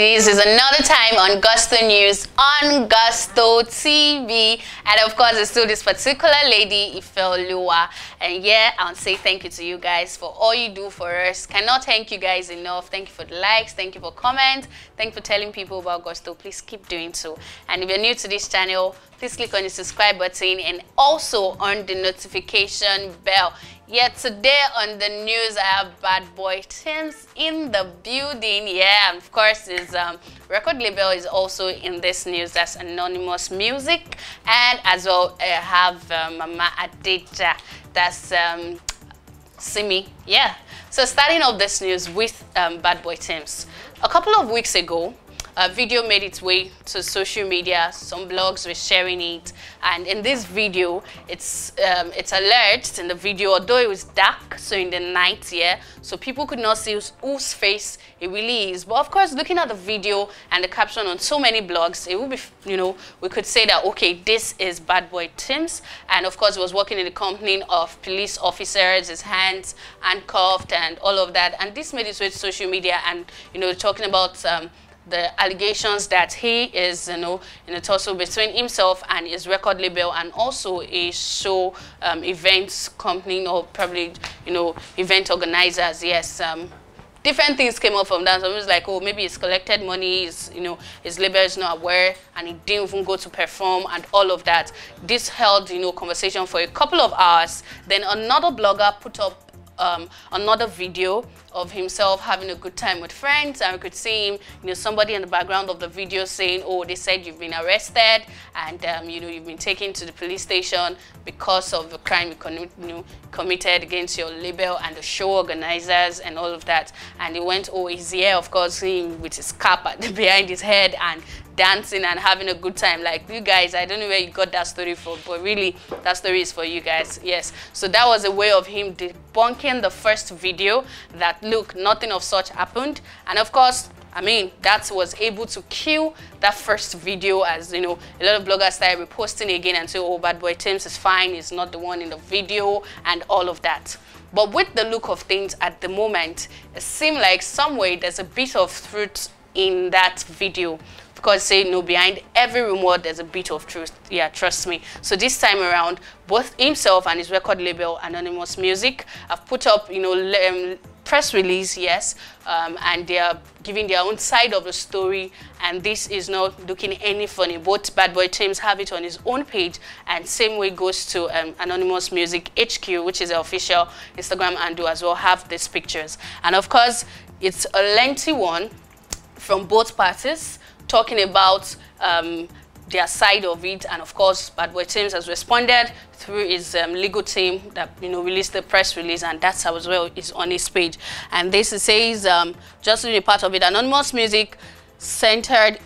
This is another time on Gusto News on Gusto TV. And of course, it's still this particular lady, Ife Lua. And yeah, I'll say thank you to you guys for all you do for us. Cannot thank you guys enough. Thank you for the likes. Thank you for comments. Thank you for telling people about Gusto. Please keep doing so. And if you're new to this channel, please click on the subscribe button and also on the notification bell. Yet today on the news, I have Bad Boy Timz in the building. Yeah, of course, his um, record label is also in this news. That's Anonymous Music. And as well, I have um, Mama Adeja. That's um, Simi. Yeah. So starting off this news with um, Bad Boy Timz. A couple of weeks ago, a video made its way to social media. Some blogs were sharing it. And in this video, it's um, it's alert in the video, although it was dark, so in the night, yeah, so people could not see whose, face it really is. But of course, looking at the video and the caption on so many blogs, it would be, you know, we could say that, okay, this is Bad Boy Timz. And of course, he was working in the company of police officers, his hands handcuffed and all of that. And this made its way to social media and, you know, talking about um, the allegations that he is, you know, in a tussle between himself and his record label and also a show um, events company or probably, you know, event organizers. Yes, um, different things came up from that. So it was like, oh, maybe he's collected money, his, you know, his label is not aware, and he didn't even go to perform, and all of that. This held, you know, conversation for a couple of hours. Then another blogger put up um, another video of himself having a good time with friends and we could see him, you know, somebody in the background of the video saying, oh, they said you've been arrested and, um, you know, you've been taken to the police station because of the crime you, you know, committed against your label and the show organizers and all of that. And he went, oh, he's here, of course, him with his cap behind his head and dancing and having a good time. Like you guys, I don't know where you got that story from, but really that story is for you guys. Yes. So that was a way of him debunking the first video that look, nothing of such happened. And of course, I mean, that was able to kill that first video as, you know, a lot of bloggers started reposting again and say, oh, Bad Boy Timz is fine, he's not the one in the video and all of that. But with the look of things at the moment, it seems like some way there's a bit of truth in that video because say no behind every rumor there's a bit of truth. Yeah trust me. So this time around both himself and his record label anonymous music have put up you know um, press release yes um, and they are giving their own side of the story. And this is not looking any funny. Both bad boy Timz have it on his own page and same way goes to um, anonymous music hq which is the official instagram and do as well have these pictures. And of course it's a lengthy one from both parties talking about um, their side of it and of course Bad Boy Timz has responded through his um, legal team that you know released the press release and that's as well is on his page and this says um, just to be part of it anonymous music centered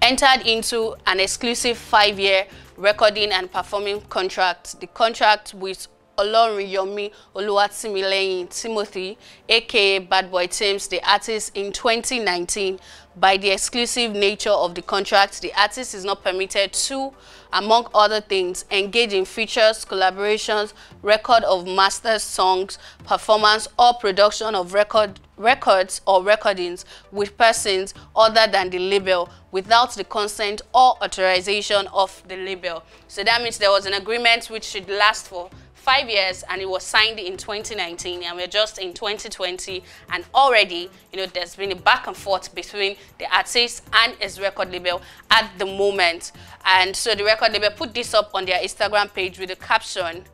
entered into an exclusive five-year recording and performing contract the contract with Oloriyomi Oluwatimileyin Timothy, aka Bad Boy Timz, the artist in 2019. By the exclusive nature of the contract, the artist is not permitted to, among other things, engage in features, collaborations, record of master songs, performance or production of record records or recordings with persons other than the label without the consent or authorization of the label. So that means there was an agreement which should last for five years and it was signed in 2019 and we're just in 2020 and already you know there's been a back and forth between the artist and his record label at the moment and so the record label put this up on their instagram page with a caption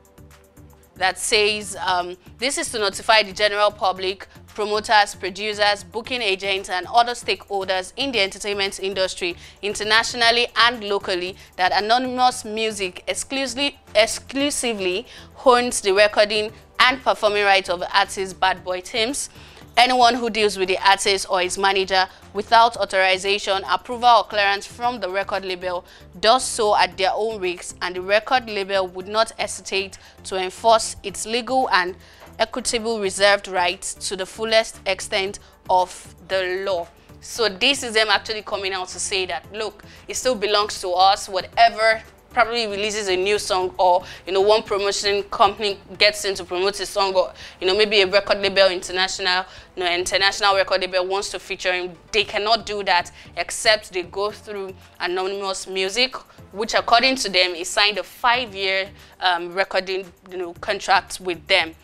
that says um, this is to notify the general public promoters, producers, booking agents, and other stakeholders in the entertainment industry, internationally and locally, that Anonymous Music exclusively, exclusively owns the recording and performing rights of artist Bad Boy Timz. Anyone who deals with the artist or his manager without authorization, approval or clearance from the record label does so at their own risk and the record label would not hesitate to enforce its legal and equitable reserved rights to the fullest extent of the law. So this is them actually coming out to say that, look, it still belongs to us, whatever probably releases a new song or, you know, one promotion company gets in to promote a song or, you know, maybe a record label, international, you know, international record label wants to feature him, they cannot do that except they go through anonymous music, which according to them is signed a five-year um, recording, you know, contract with them.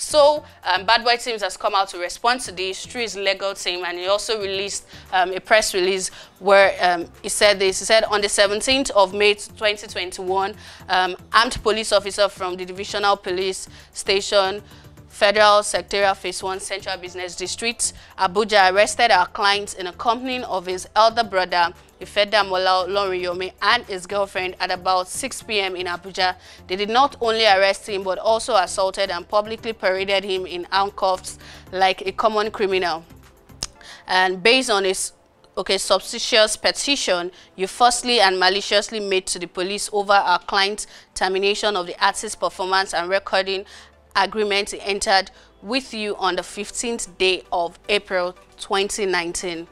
So um, Bad Boy Timz has come out to respond to this through his legal team and he also released um, a press release where um, he said this. He said on the 17th of May 2021, um, armed police officer from the Divisional Police Station Federal Secretariat Phase 1 Central Business District, Abuja arrested our client in a company of his elder brother, Ifedamola Loriyomi, and his girlfriend at about 6 p.m. in Abuja. They did not only arrest him, but also assaulted and publicly paraded him in handcuffs like a common criminal. And based on his okay, substitutious petition you falsely and maliciously made to the police over our client's termination of the artist's performance and recording agreement entered with you on the 15th day of April 2019.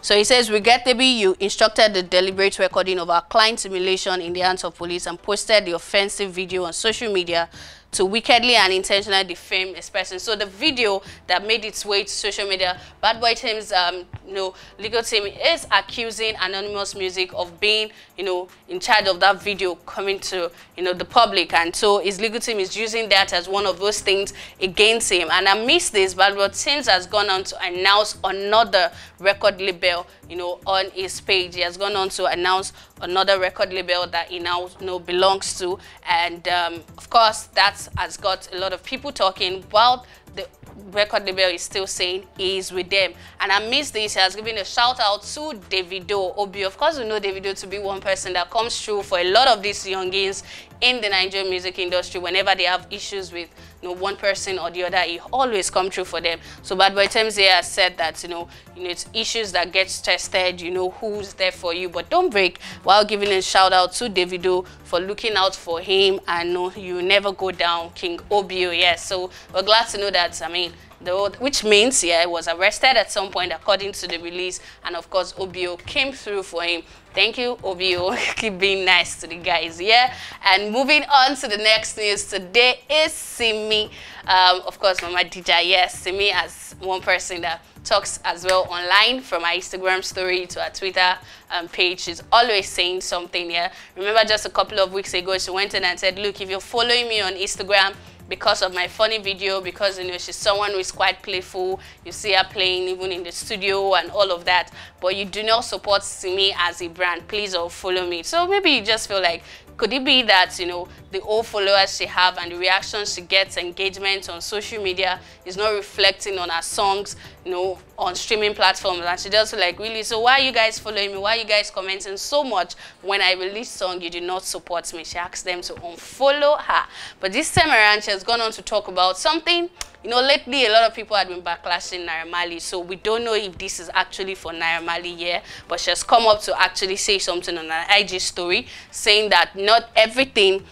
So he says, regrettably, you instructed the deliberate recording of our client simulation in the hands of police and posted the offensive video on social media to wickedly and intentionally defame a person. So the video that made its way to social media, Bad Boy Timz's um, you know, legal team is accusing Anonymous Music of being, you know, in charge of that video coming to, you know, the public. And so his legal team is using that as one of those things against him. And I amidst this, Bad Boy Timz has gone on to announce another record label, you know, on his page. He has gone on to announce another record label that he now know, belongs to. And um, of course, that has got a lot of people talking while the record label is still saying he is with them. And amidst this, he has given a shout out to Davido Obi. Of course, we know Davido to be one person that comes through for a lot of these youngins in the Nigerian music industry whenever they have issues with you know, one person or the other, he always come true for them. So Bad Boy Timz has said that, you know, you know, it's issues that gets tested, you know, who's there for you, but don't break while giving a shout out to Davido for looking out for him and no, you never go down, King OBO, yes. So we're glad to know that, I mean, the, which means, yeah, he was arrested at some point according to the release. And of course, OBO came through for him. Thank you, OBO. Keep being nice to the guys, yeah? And moving on to the next news today is Simi. Um, of course, Mama Dija, yes, Simi as one person that talks as well online from our Instagram story to our Twitter um, page. She's always saying something, yeah? Remember just a couple of weeks ago, she went in and said, look, if you're following me on Instagram, because of my funny video, because you know she's someone who is quite playful. You see her playing even in the studio and all of that. But you do not support me as a brand. Please all follow me. So maybe you just feel like could it be that, you know, the old followers she have and the reactions she gets, engagement on social media is not reflecting on her songs, you know, on streaming platforms. And she just like, really, so why are you guys following me? Why are you guys commenting so much when I release song you do not support me? She asked them to unfollow her. But this time around, she has gone on to talk about something you know, lately a lot of people had been backlashing Naira Marley, so we don't know if this is actually for Naira Marley here, but she has come up to actually say something on an IG story, saying that not everything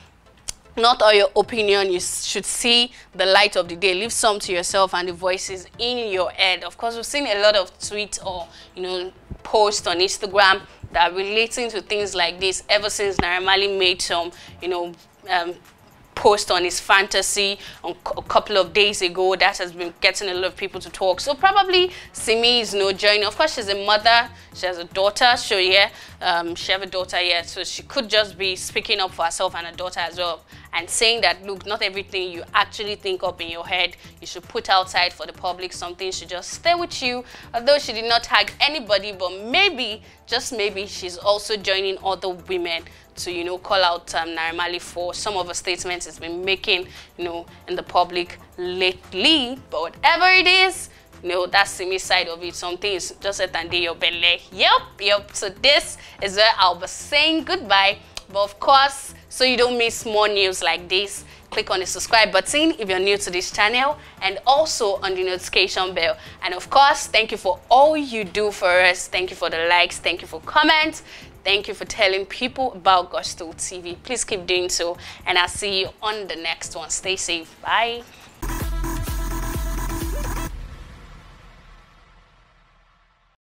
not all your opinion you should see the light of the day. Leave some to yourself and the voices in your head. Of course we've seen a lot of tweets or you know posts on instagram that are relating to things like this. Ever since Naira Marley made some you know um, post on his fantasy on a couple of days ago. That has been getting a lot of people to talk. So probably Simi is no joining. Of course, she's a mother. She has a daughter. So yeah, um, she have a daughter here. So she could just be speaking up for herself and her daughter as well and saying that, look, not everything you actually think up in your head, you should put outside for the public. Something should just stay with you. Although she did not tag anybody, but maybe, just maybe, she's also joining other women to, you know, call out um, Naira Marley for some of the statements he's been making, you know, in the public lately. But whatever it is, you know, that's the me side of it. Something is just a tande your belly. Yep, yep. So this is where I'll be saying goodbye. But of course, so you don't miss more news like this, click on the subscribe button if you're new to this channel and also on the notification bell. And of course, thank you for all you do for us. Thank you for the likes. Thank you for comments. Thank you for telling people about Gusto TV. Please keep doing so and I'll see you on the next one. Stay safe. Bye.